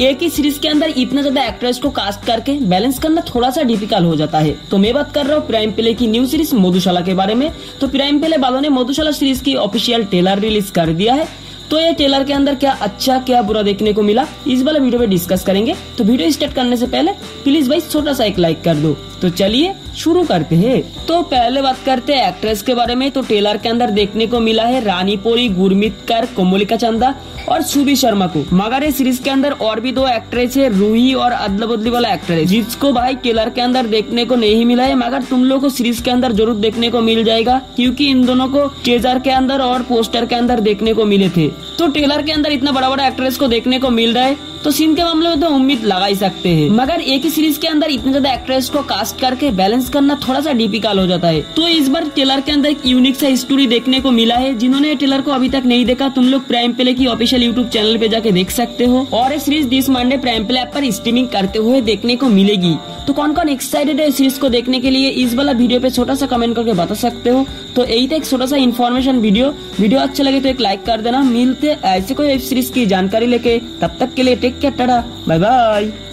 एक ही सीरीज़ के अंदर इतना ज़्यादा एक्ट्रेस को कास्ट करके बैलेंस करना थोड़ा सा डिफ़िकल्ट हो जाता है। तो मैं बात कर रहा हूँ प्राइम प्ले की न्यू सीरीज़ मधुशाला के बारे में। तो प्राइम प्ले वालों ने मधुशाला सीरीज़ की ऑफिशियल ट्रेलर रिलीज़ कर दिया है। तो ये टेलर के अंदर क्या अच्छा क्या बुरा देखने को मिला, इस वाले वीडियो में डिस्कस करेंगे। तो वीडियो स्टार्ट करने से पहले प्लीज़ भाई छोटा सा एक लाइक कर दो। तो चलिए, शुरू करते हैं। तो पहले बात करते हैं एक्ट्रेस के बारे में। तो टेलर के अंदर देखने को मिला है रानी पोरी गुरमीत कर, कोमोलिका चंदा और सुबी शर्मा को। मगर ये सीरीज़ के अंदर और भी दो एक्ट्रेस है, रूही और अदला बदली वाला एक्ट्रेस जिसको भाई टेलर के अंदर देखने को नहीं मिला है, मगर तुम लोग को सीरीज़ के अंदर ज़रूर देखने को मिल जाएगा, क्यूँकी इन दोनों को ट्रेजर के अंदर और पोस्टर के अंदर देखने को मिले थे। तो ट्रेलर के अंदर इतना बड़ा बड़ा एक्ट्रेस को देखने को मिल रहा है? तो सीन के मामले में तो उम्मीद लगा ही सकते हैं। मगर एक ही सीरीज़ के अंदर इतने ज़्यादा एक्ट्रेस को कास्ट करके बैलेंस करना थोड़ा सा डिफ़िकल्ट हो जाता है। तो इस बार टेलर के अंदर एक यूनिक सा स्टोरी देखने को मिला है, जिन्होंने टेलर को अभी तक नहीं देखा। तुम लोग प्राइम प्ले की ऑफिशियल यूट्यूब चैनल पे जाके देख सकते हो। और ये series this Monday Prime Play app पर स्ट्रीमिंग करते हुए देखने को मिलेगी। तो कौन कौन एक्साइटेड है सीरीज़ को देखने के लिए, इस वाला वीडियो पे छोटा सा कमेंट करके बता सकते हो। तो यही था एक छोटा सा इन्फॉर्मेशन वीडियो वीडियो अच्छा लगे तो एक लाइक कर देना। मिलते ऐसे कोई वेब सीरीज़ की जानकारी लेके। तब तक के लिए Take care, Bye bye.